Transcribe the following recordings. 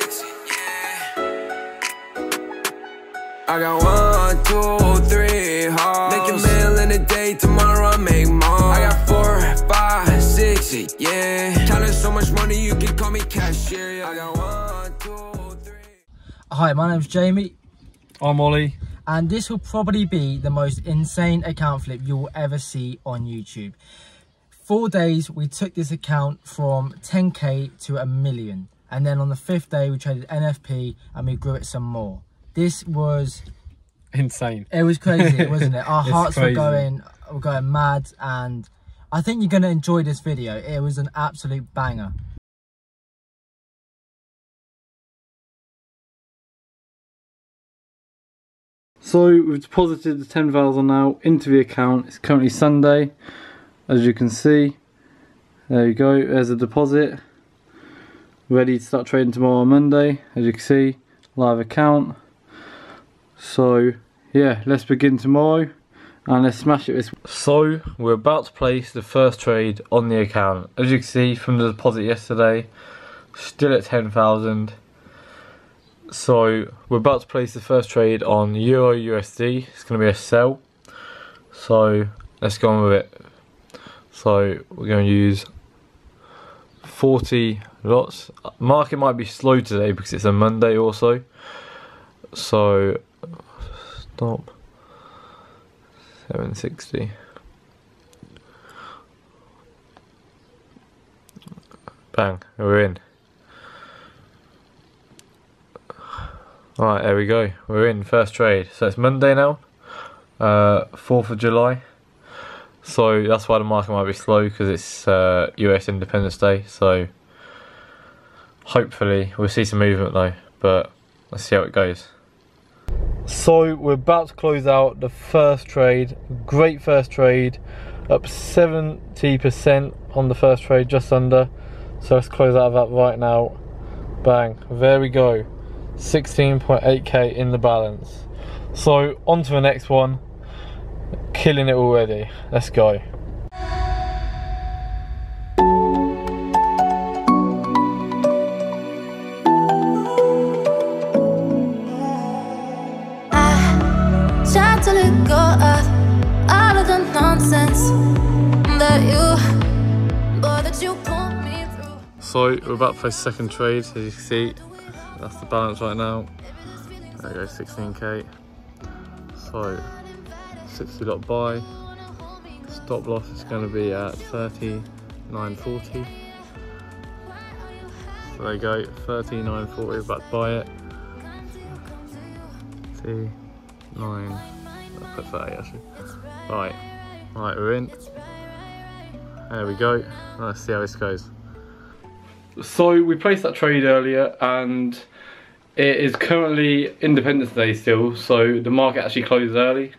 six, yeah. I got one, two, three, hoes. Make a meal in a day, tomorrow I make more. I got four, five, six, yeah. Counting so much money, you can call me cashier. I got one, two, three. Hi, my name's Jamie, I'm Ollie. and this will probably be the most insane account flip you will ever see on YouTube. Four days, we took this account from 10k to a million, and then on the fifth day, we traded NFP and we grew it some more. This was Insane. it was crazy, wasn't it? Our It's hearts were crazy. going were going mad, and I think you're gonna enjoy this video. It was an absolute banger. So we've deposited the 10,000 now into the account. It's currently Sunday, as you can see. There you go, there's a deposit. Ready to start trading tomorrow Monday, as you can see, live account. So yeah, let's begin tomorrow and let's smash it this So we're about to place the first trade on the account. As you can see from the deposit yesterday, still at 10,000. So we're about to place the first trade on Euro USD. It's going to be a sell. So let's go on with it. So we're going to use 40 lots. Market might be slow today because it's a Monday also. So stop. 760. Bang, we're in. Alright, there we go. We're in first trade. So it's Monday now, uh, 4th of July. So that's why the market might be slow because it's uh, US Independence Day. So hopefully we'll see some movement though, but let's see how it goes. So we're about to close out the first trade. Great first trade, up 70% on the first trade, just under. So let's close out of that right now. Bang, there we go. 16.8k in the balance. So on to the next one. Killing it already. Let's go. To let go of all of the nonsense that you, boy, that you put me through. So we're about to play second trade, as you can see. That's the balance right now. There goes 16k. So 60 lot buy. Stop loss is going to be at 39.40. So there you go, 39.40. About to buy it. T nine. I'll put 30 actually. Right, right, we're in. There we go. Let's see how this goes. So we placed that trade earlier and it is currently Independence Day still, so the market actually closes early.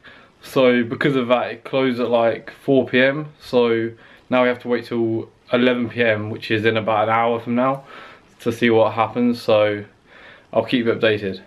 So because of that, it closed at like 4 p.m. So now we have to wait till 11 p.m., which is in about an hour from now, to see what happens. So I'll keep you updated.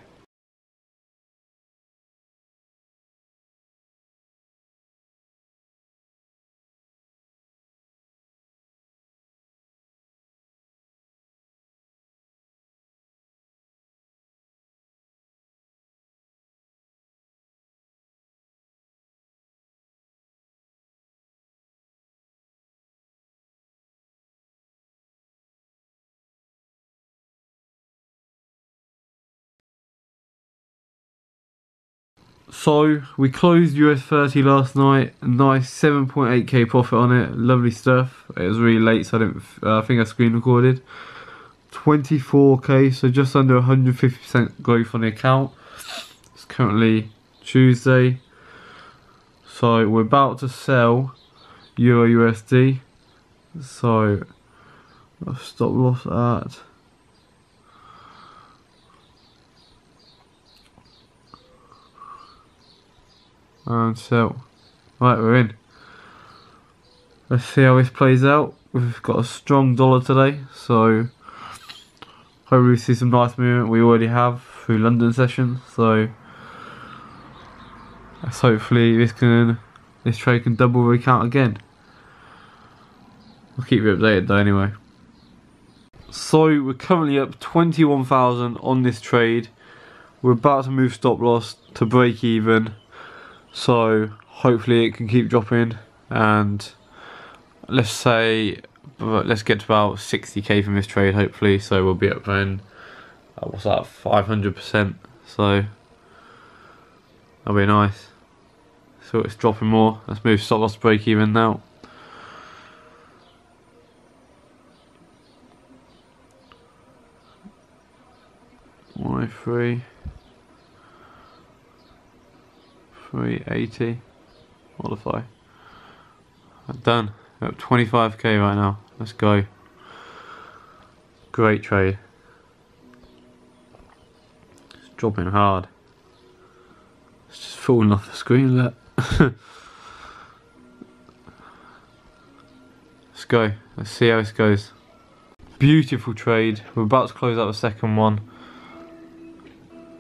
So we closed US 30 last night. Nice 7.8k profit on it. Lovely stuff. It was really late, so I didn't. Uh, I think I screen recorded. 24k, so just under 150% growth on the account. It's currently Tuesday, so we're about to sell Euro USD. So I've stop loss at. And so, right, we're in. Let's see how this plays out. We've got a strong dollar today, so hopefully we see some nice movement. We already have through London session, so let's hopefully this can this trade can double the account again. I'll keep you updated though anyway. So we're currently up 21,000 on this trade. We're about to move stop loss to break even. So hopefully it can keep dropping and let's say let's get to about 60k from this trade hopefully. So we'll be up then uh, what's that 500% so that'll be nice. So it's dropping more. Let's move stop loss break even now. One oh three three eighty modify done. At 25k right now. Let's go. Great trade. It's dropping hard. It's just falling off the screen look. Let's go. Let's see how this goes. Beautiful trade. We're about to close out the second one.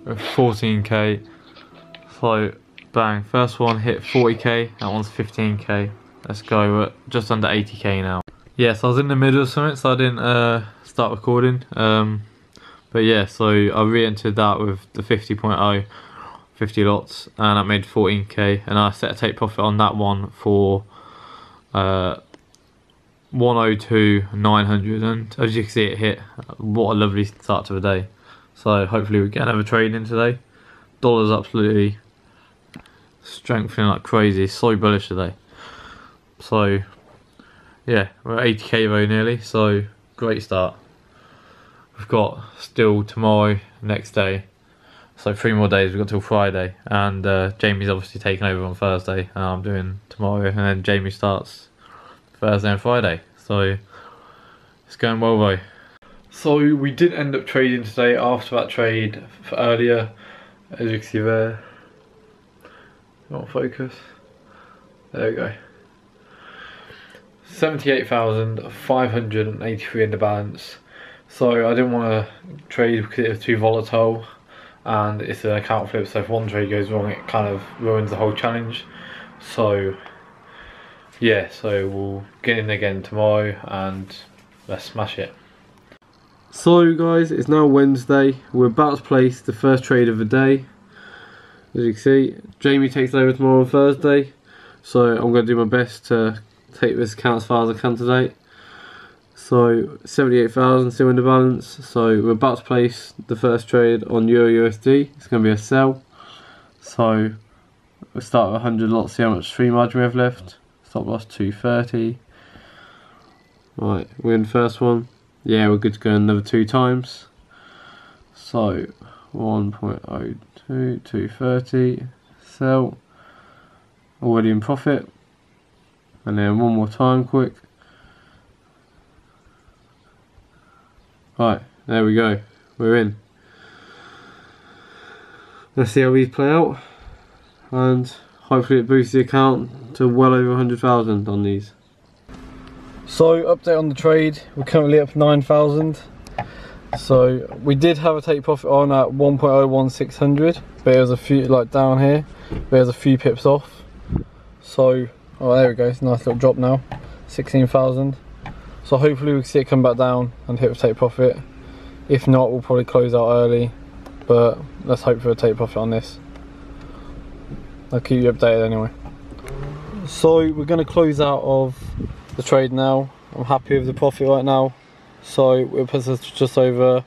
At 14k so bang. First one hit 40k that one's 15k let's go we're just under 80k now. Yes yeah, so i was in the middle of something so i didn't uh, start recording. Um, but yeah so i re-entered that with the 50.0 50 lots and I made 14k and I set a take profit on that one for uh, 102 900 and as you can see it hit what a lovely start to the day. So hopefully we get another trade in today. Dollar's absolutely strengthening like crazy so bullish today so yeah we're 80k very nearly so great start we've got still tomorrow next day so three more days, we've got till Friday. And uh, Jamie's obviously taking over on Thursday. And I'm doing tomorrow. And then Jamie starts Thursday and Friday. So it's going well though. So we did end up trading today after that trade for earlier. As you can see there. Not focus. There we go. 78,583 in the balance. So I didn't want to trade because it was too volatile and it's an account flip so if one trade goes wrong it kind of ruins the whole challenge so yeah so we'll get in again tomorrow and let's smash it so guys it's now Wednesday we're about to place the first trade of the day as you can see Jamie takes over tomorrow on Thursday so I'm going to do my best to take this account as far as I can today so 78,000 still in the balance. So we're about to place the first trade on Euro USD. It's going to be a sell. So we'll start with 100 lots, see how much free margin we have left. Stop loss 230. Right, we're in the first one. Yeah, we're good to go another two times. So 1.02, 230, sell. Already in profit. And then one more time quick. Right, there we go. We're in. Let's see how these play out. And hopefully it boosts the account to well over 100,000 on these. So update on the trade, we're currently up 9,000. So we did have a take profit on at 1.01600, but it was a few like down here, but it was a few pips off. So, oh there we go, it's a nice little drop now, 16,000. So hopefully we can see it come back down and hit a take profit. If not, we'll probably close out early, but let's hope for a take profit on this. I'll keep you updated anyway. So we're going to close out of the trade now. I'm happy with the profit right now. So it puts us just over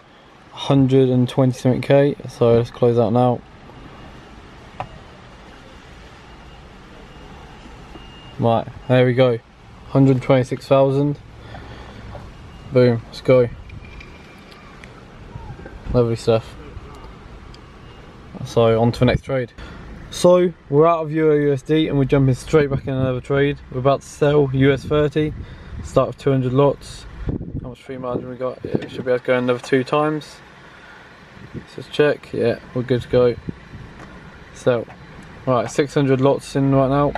127k. So let's close out now. Right, there we go. 126,000. Boom, let's go. Lovely stuff. So on to the next trade. So we're out of Euro USD and we're jumping straight back in another trade. We're about to sell US 30, start with 200 lots. How much free margin we got? Yeah, we should be able to go another two times. Let's just check. Yeah, we're good to go. So, Right, 600 lots in right now.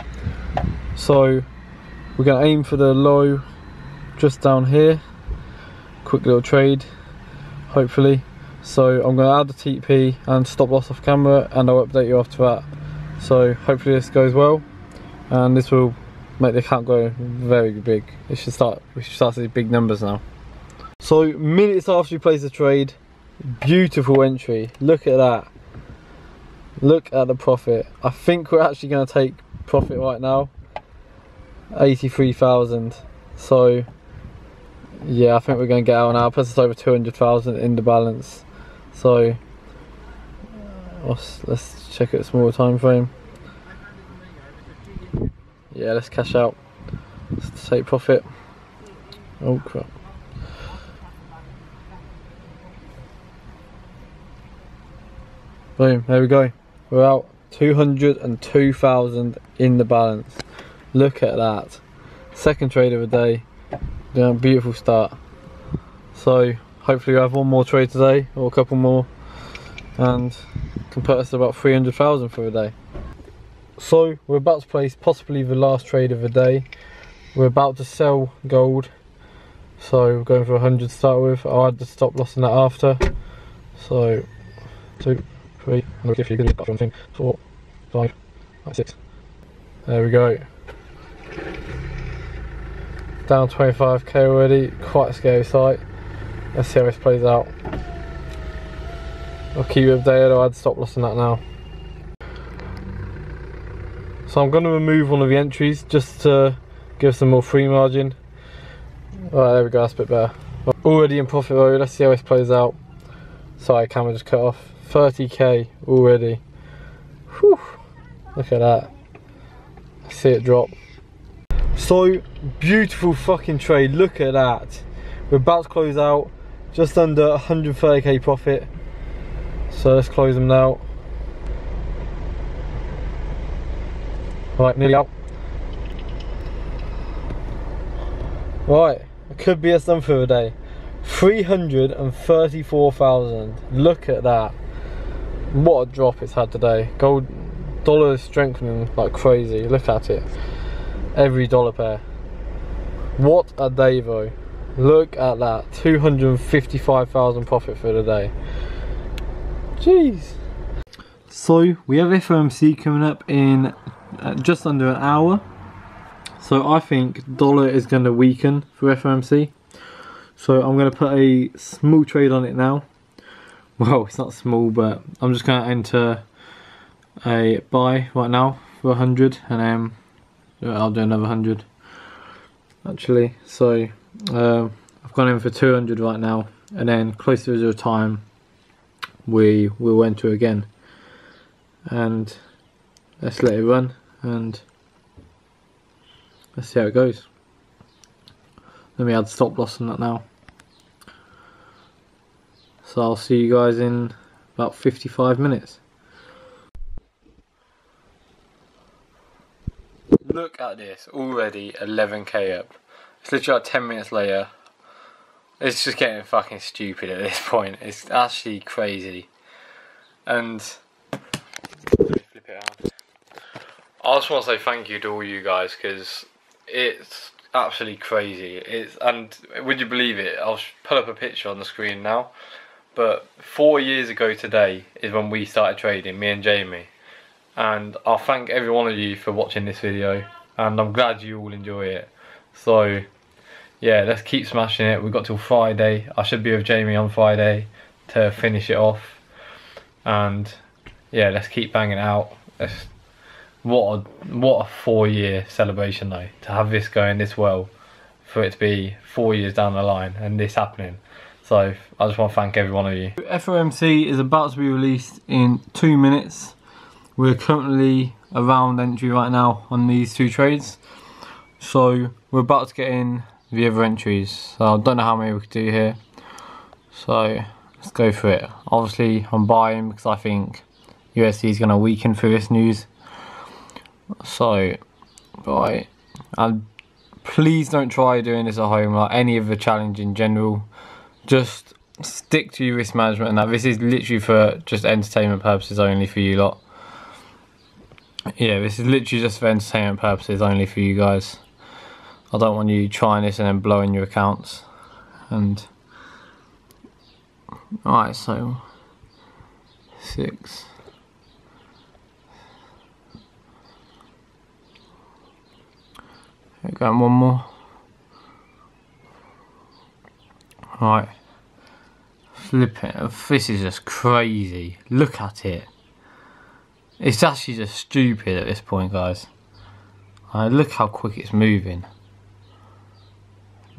So we're going to aim for the low just down here quick little trade hopefully so I'm going to add the TP and stop loss off camera and I'll update you after that so hopefully this goes well and this will make can't go very big it should start we should start to see big numbers now So minutes after you place the trade, beautiful entry. Look at that. Look at the profit. I think we're actually going to take profit right now. 83,000. So yeah, I think we're going to get out now. Plus it's over 200,000 in the balance. So let's, let's check it smaller time frame. Yeah, let's cash out. Let's take profit. Oh crap. Boom, there we go. We're out 202,000 in the balance. Look at that. Second trade of the day. Yeah, beautiful start. So hopefully we have one more trade today or a couple more and can put us about 300,000 for a day. So we're about to place possibly the last trade of the day. We're about to sell gold. So we're going for 100 to start with. I'll add the stop loss in that after. So two, three, if you could got something, four, five, five, six. There we go. Down 25k already, quite a scary sight. Let's see how this plays out. I'll keep you updated, I'll add stop loss in that now. So I'm going to remove one of the entries just to give some more free margin. Alright, there we go, that's a bit better. Already in profit though, let's see how this plays out. Sorry, camera just cut off. 30k already. Whew, look at that. See it drop. So, beautiful fucking trade, look at that. We're about to close out, just under 130k profit. So let's close them now. Right, nearly out. Right, it could be a done for the day. 334,000. Look at that. What a drop it's had today. Gold dollar is strengthening like crazy. Look at it. Every dollar pair. What a day though. Look at that. 255,000 profit for the day. Jeez. So we have FOMC coming up in just under an hour. So I think dollar is going to weaken for FOMC. So I'm going to put a small trade on it now. Well, it's not small, but I'm just going to enter a buy right now for 100 and then I'll do another 100 actually. So uh, I've gone in for 200 right now and then closer to the time we will enter again and let's let it run and let's see how it goes. Let me add stop loss on that now. So I'll see you guys in about 55 minutes. Look at this already 11k up. It's literally like 10 minutes later. It's just getting fucking stupid at this point. It's actually crazy. And I just want to say thank you to all you guys because it's absolutely crazy. It's and would you believe it? I'll put up a picture on the screen now. But four years ago today is when we started trading, me and Jamie. And I'll thank every one of you for watching this video. And I'm glad you all enjoy it. So yeah, let's keep smashing it. We've got till Friday. I should be with Jamie on Friday to finish it off. And yeah, let's keep banging out. Let's, what a, what a four year celebration though. To have this going this well, for it to be four years down the line and this happening. So I just want to thank every one of you. FOMC is about to be released in two minutes. We're currently around entry right now on these two trades. So we're about to get in the other entries. So I don't know how many we could do here. So let's go for it. Obviously I'm buying because I think USD is going to weaken through this news. So, right. And please don't try doing this at home like any of the challenge in general. Just stick to your risk management and that. This is literally for just entertainment purposes only for you lot. Yeah, this is literally just for entertainment purposes only for you guys. I don't want you trying this and then blowing your accounts. And alright, so six. Going one more. Right. Flipping. This is just crazy. Look at it. It's actually just stupid at this point, guys. Look how quick it's moving.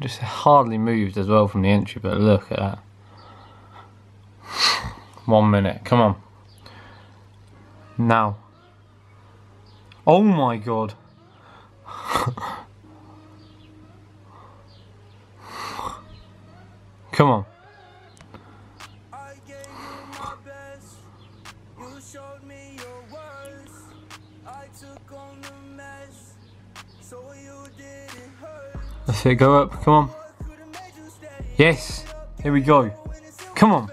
Just hardly moved as well from the entry, but look at that. One minute, come on. Now. Oh my god. come on. I gave you my best. You showed me your worst. I took on the mess. So you didn't hurt. That's it, go up, come on. Could've you stay. Yes, here we go. Come on.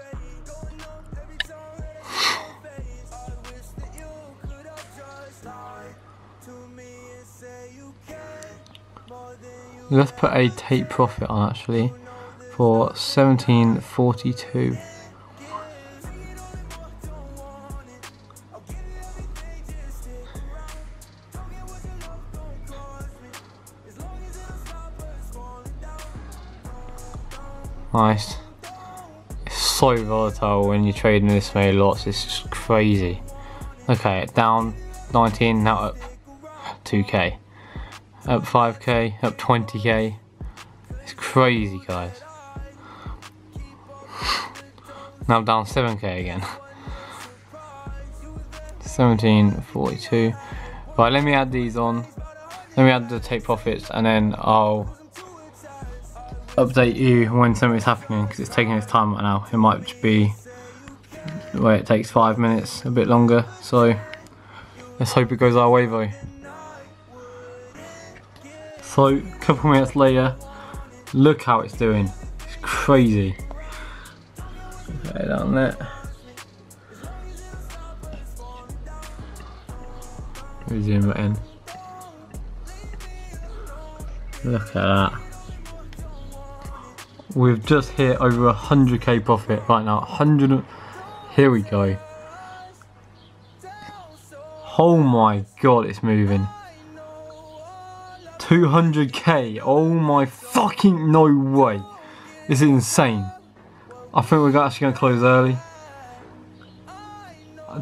Every time that I face, I wish that you could have just lied to me and say you care more than you Let's put a take profit on actually for 1742. Nice. It's so volatile when you're trading this many lots, it's just crazy. Okay, down 19, now up 2k. Up 5k, up 20k. It's crazy, guys. Now down 7k again. 1742. Right, let me add these on. Let me add the take profits and then I'll update you when something's happening because it's taking its time right now. It might be where it takes five minutes, a bit longer. So let's hope it goes our way though. So a couple minutes later, look how it's doing. It's crazy. Okay, on that. Let me zoom it in. Look at that. We've just hit over 100k profit right now. 100. Here we go. Oh my god, it's moving. 200k. Oh my fucking no way. This is insane. I think we're actually going to close early.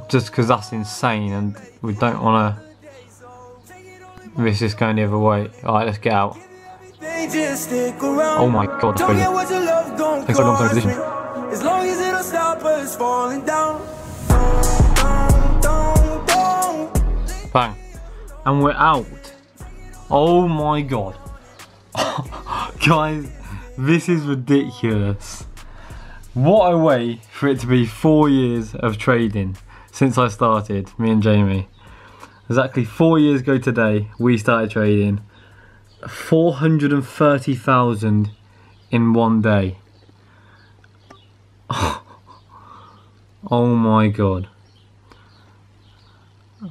Just because that's insane and we don't want to. This is going the other way. Alright, let's get out. They just stick around. Oh my god, it's Don't crazy. get what your love don't Thanks for the long position. As long as it don't stop us falling down. Bang. And we're out. Oh my god. Guys, this is ridiculous. What a way for it to be four years of trading since I started, me and Jamie. Exactly four years ago today, we started trading. 430,000 in one day. Oh my god.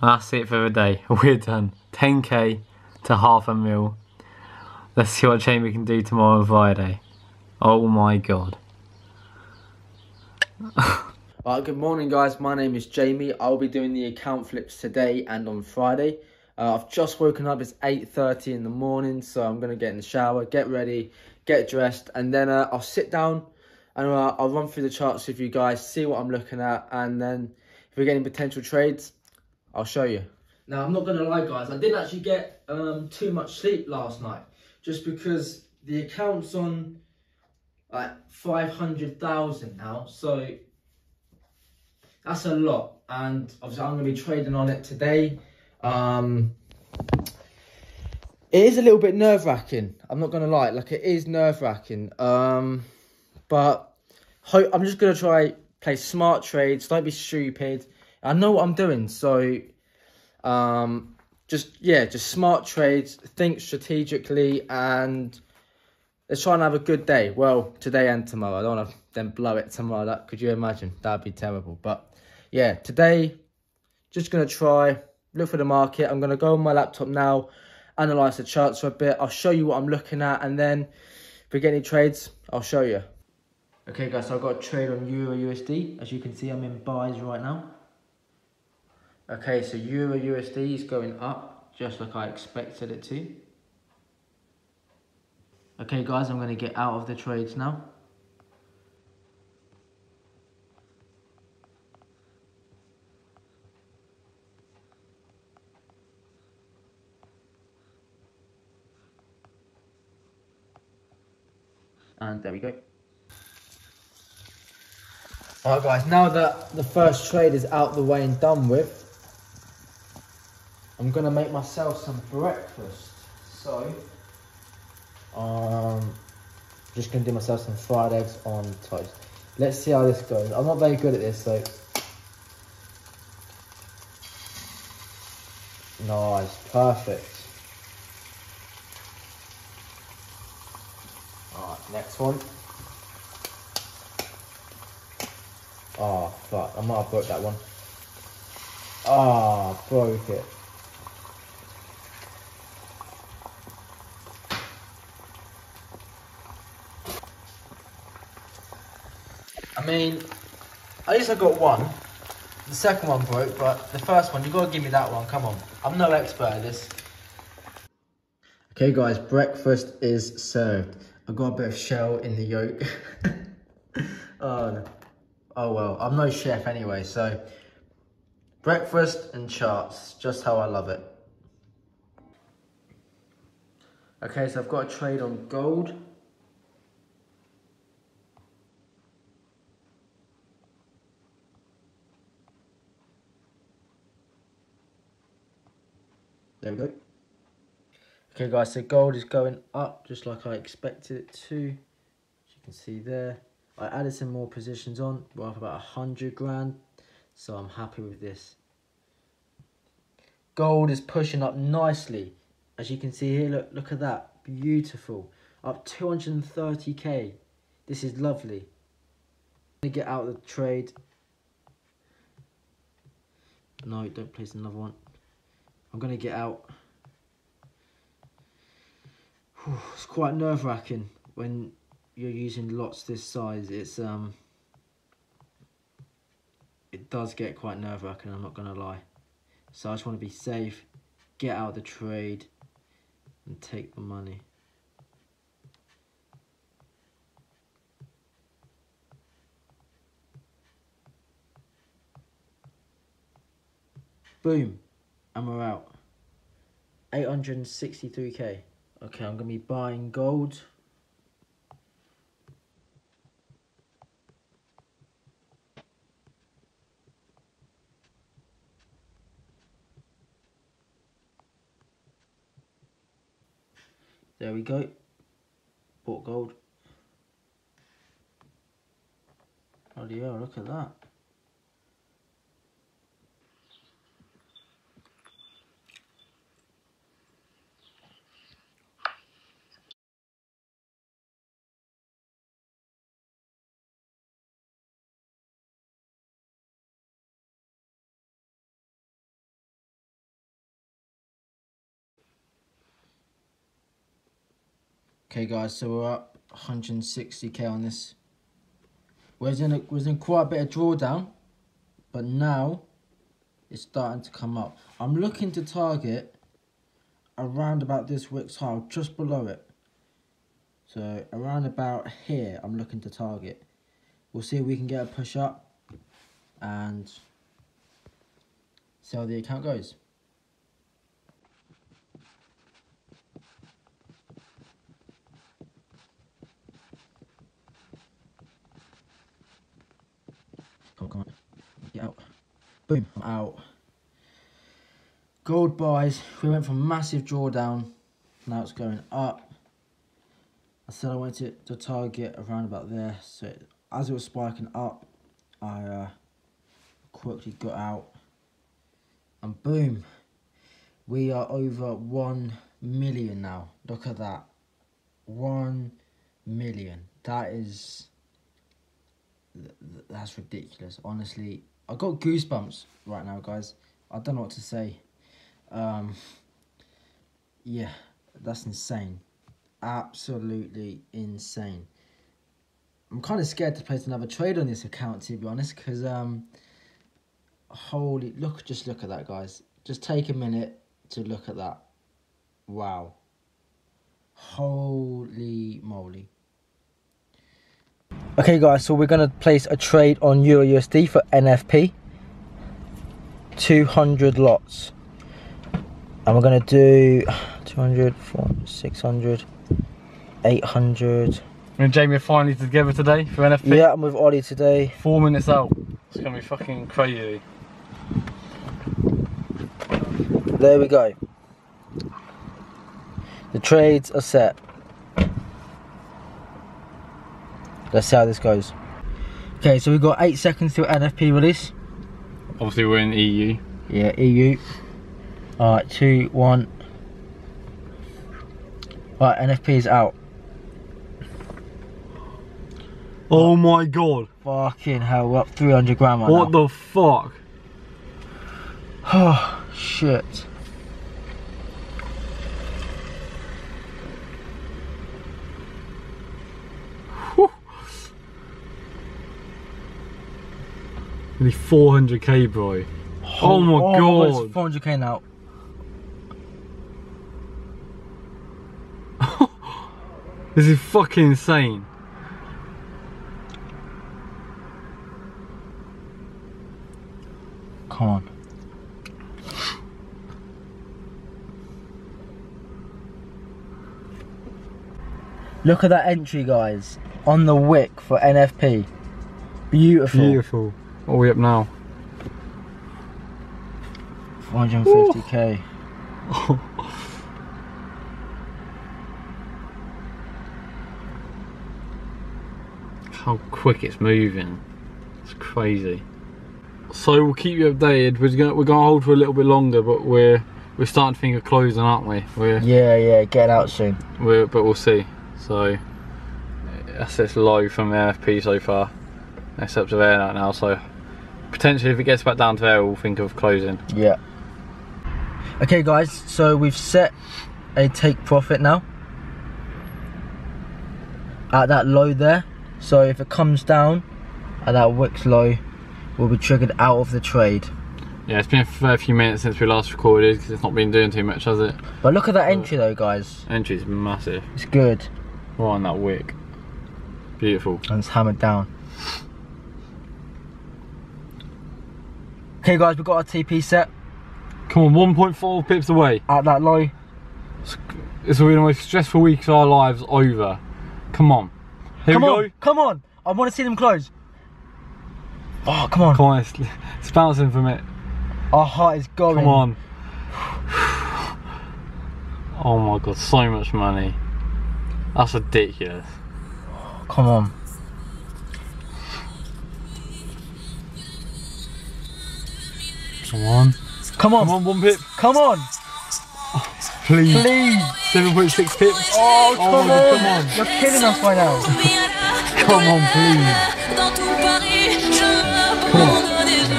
That's it for the day. We're done. 10k to half a mil. Let's see what Jamie can do tomorrow Friday. Oh my god. Right, good morning guys, my name is Jamie. I'll be doing the account flips today and on Friday. Uh, I've just woken up, it's 8.30 in the morning, so I'm going to get in the shower, get ready, get dressed, and then uh, I'll sit down and uh, I'll run through the charts with you guys, see what I'm looking at, and then if we're getting potential trades, I'll show you. Now, I'm not going to lie guys, I didn't actually get um, too much sleep last night, just because the account's on like 500,000 now, so that's a lot. And obviously i'm going to be trading on it today. Um it is a little bit nerve-wracking i'm not going to lie like it is nerve-wracking. Um but i'm just going to try play smart trades don't be stupid. I know what i'm doing so um just yeah just smart trades think strategically and let's try and have a good day well today and tomorrow i don't want to then blow it tomorrow that could you imagine that'd be terrible but yeah, today, just going to try, look for the market. I'm going to go on my laptop now, analyse the charts for a bit. I'll show you what I'm looking at, and then if we get any trades, I'll show you. Okay, guys, so I've got a trade on Euro USD. As you can see, I'm in buys right now. Okay, so Euro USD is going up, just like I expected it to. Okay guys, I'm going to get out of the trades now. And there we go. Alright guys, now that the first trade is out the way and done with, I'm going to make myself some breakfast. So, um, just gonna do myself some fried eggs on toast. Let's see how this goes. I'm not very good at this, so. Nice, perfect. Alright, next one. Oh, fuck. I might have broke that one. Ah, oh, broke it. I mean, at least I got one. The second one broke, but the first one, you got to give me that one. Come on. I'm no expert at this. Okay, guys, breakfast is served. I got a bit of shell in the yolk. oh. Oh well, I'm no chef anyway, so breakfast and charts, just how I love it. Okay, so I've got a trade on gold. There we go. Okay guys, so gold is going up just like I expected it to. As you can see there. I added some more positions on. We're up about a hundred grand. So I'm happy with this. Gold is pushing up nicely. As you can see here, look, look at that. Beautiful. Up 230k. This is lovely. I'm going to get out of the trade. No, don't place another one. I'm going to get out. It's quite nerve-wracking when you're using lots this size. It's um, It does get quite nerve-wracking, I'm not going to lie. So I just want to be safe, get out of the trade, and take the money. Boom, and we're out. 863k. Okay, I'm going to be buying gold. There we go. Bought gold. Bloody hell, look at that. Okay guys, so we're up 160k on this. Was in a, was in quite a bit of drawdown, but now it's starting to come up. I'm looking to target around about this wicks high, just below it. So around about here, I'm looking to target. We'll see if we can get a push up and see how the account goes. Come on, come on. Get out. Boom, I'm out. Gold buys. We went from massive drawdown. Now it's going up. I said I wanted to, target around about there. So as it was spiking up, I uh, quickly got out. And boom. We are over 1 million now. Look at that. 1 million. That is that's ridiculous. Honestly, I got goosebumps right now, guys. I don't know what to say. Um, yeah, that's insane. Absolutely insane. I'm kind of scared to place another trade on this account, to be honest, because um, holy look, just look at that, guys. Just take a minute to look at that. Wow. Holy moly. Okay guys, so we're going to place a trade on EURUSD for NFP. 200 lots. And we're going to do 200, 400, 600, 800, Me and Jamie are finally together today for NFP. Yeah, I'm with Ollie today. Four minutes out. It's gonna be fucking crazy. There we go. The trades are set. Let's see how this goes. Okay, so we've got eight seconds till NFP release. Obviously we're in EU. Yeah, EU. Alright, two, one. Right, NFP is out. Oh my god. Fucking hell, we're up 300 grand right What now. the fuck? Oh, shit. Nearly 400k, bro. Oh my oh, god. it's 400k now. This is fucking insane. Come on. Look at that entry, guys. On the wick for NFP. Beautiful. Beautiful. What are we up now? 450k. How quick it's moving. It's crazy. So we'll keep you updated. We're gonna we're gonna hold for a little bit longer, but we're we're starting to think of closing, aren't we? We're Yeah, yeah, get out soon. we're but we'll see. So assets low from the NFP so far. It's up to there now. So potentially, if it gets back down to there, we'll think of closing. Yeah. Okay, guys, so we've set a take profit now at that low there. So if it comes down at that wicks low, we'll be triggered out of the trade. Yeah, it's been a fair few minutes since we last recorded because it's not been doing too much, has it? But look at that entry though, guys. Entry's massive. It's good. Right on that wick. Beautiful. And it's hammered down. Okay, guys, we've got our TP set Come on, 1.4 pips away. at that low. This will be the most stressful week of our lives over. Come on. Here come we on, go. come on. I want to see them close. Oh, come on. Come on, it's, it's bouncing from it. Our heart is going. Come on. Oh my god, so much money. That's ridiculous. Come on. Come on. Come on. Come on, one pip. Come on. Please. Please. 7.6 pips. Oh, come, oh, my on. Come on. You're killing us right now. Come on, please. Come on.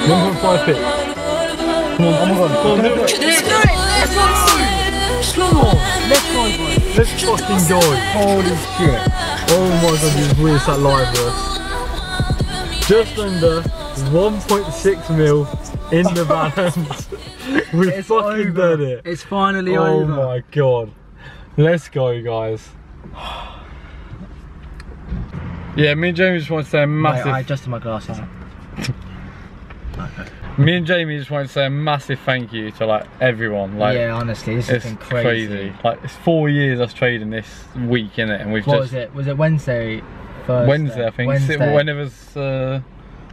1.5 pips. Come on, oh my god. Come on, do it. Let's go. Come on. Let's go, boys. Let's fucking go. Holy shit. Oh my god, is weird that live bro. Just under 1.6 mil in the balance. we It's fucking over. did it. It's finally oh over. Oh my god. Let's go guys. Yeah, me and Jamie just want to say a Wait, massive I adjusted my glasses. me and Jamie just want to say a massive thank you to like everyone. Like yeah, honestly, this has it's been crazy. crazy. Like it's four years us trading this week in it and we've What just was it? Was it Wednesday? Thursday? Wednesday, I think. Wednesday. Whenever's uh,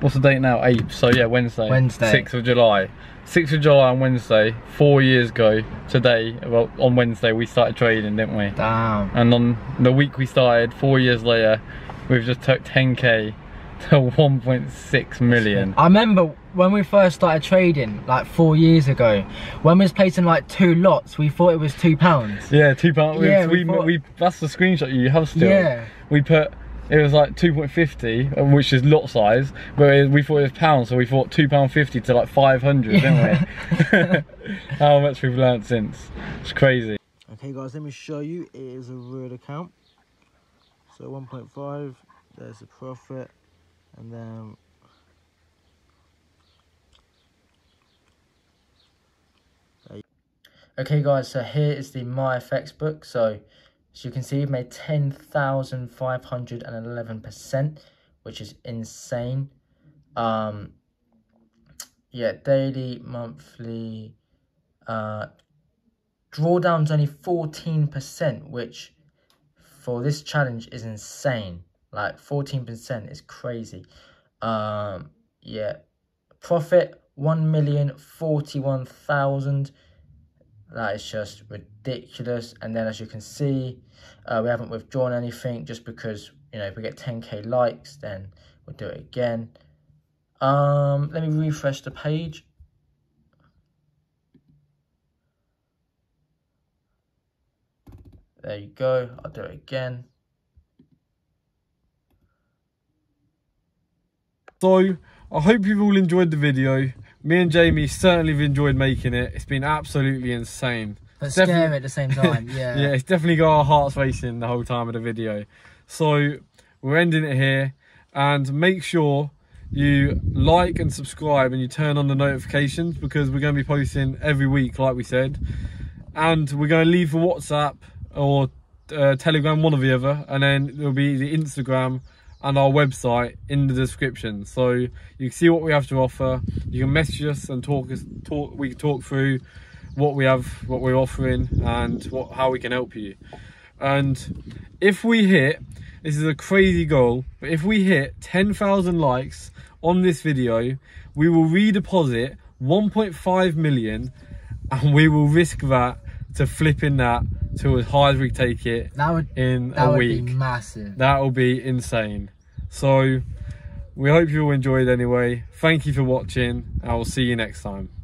what's the date now? Eighth. So yeah, Wednesday. Wednesday. Sixth of July. Sixth of July on Wednesday. Four years ago today. Well, on Wednesday we started trading, didn't we? Damn. And on the week we started, four years later, we've just took 10k to 1.6 million. I remember when we first started trading, like four years ago, when we was placing like two lots, we thought it was two pounds. Yeah, two pound. Yeah, we, we we, thought- we that's the screenshot you have still. Yeah. We put it was like 2.50, uh, which is lot size, but we thought it was pounds, so we thought two pound fifty to like 500, didn't we? How much we've learned since. It's crazy. Okay guys, let me show you. It is a real account. So 1.5, there's the profit, and then Okay guys, so here is the Myfxbook. So as you can see, we've made 10,511%, which is insane. Um, yeah, daily, monthly, uh, drawdown's only 14%, which for this challenge is insane. Like 14% is crazy. Um, yeah. Profit 1,041,000. That is just ridiculous. And then as you can see, uh, we haven't withdrawn anything just because, you know, if we get 10k likes, then we'll do it again. Um, let me refresh the page. There you go. I'll do it again. So, I hope you've all enjoyed the video. Me and Jamie certainly have enjoyed making it. It's been absolutely insane. But It's scary at the same time, yeah. yeah, it's definitely got our hearts racing the whole time of the video. So we're ending it here and make sure you like and subscribe and you turn on the notifications because we're going to be posting every week like we said and we're going to leave for WhatsApp or uh, Telegram one or the other and then there'll be the Instagram and our website in the description. So you can see what we have to offer. You can message us and talk us talk we can talk through what we have what we're offering and what how we can help you. And if we hit this is a crazy goal but if we hit 10,000 likes on this video we will redeposit 1.5 million and we will risk that to flipping that to as high as we take it That would in that a would week. be massive. that will be insane so we hope you all enjoyed anyway. Thank you for watching i will see you next time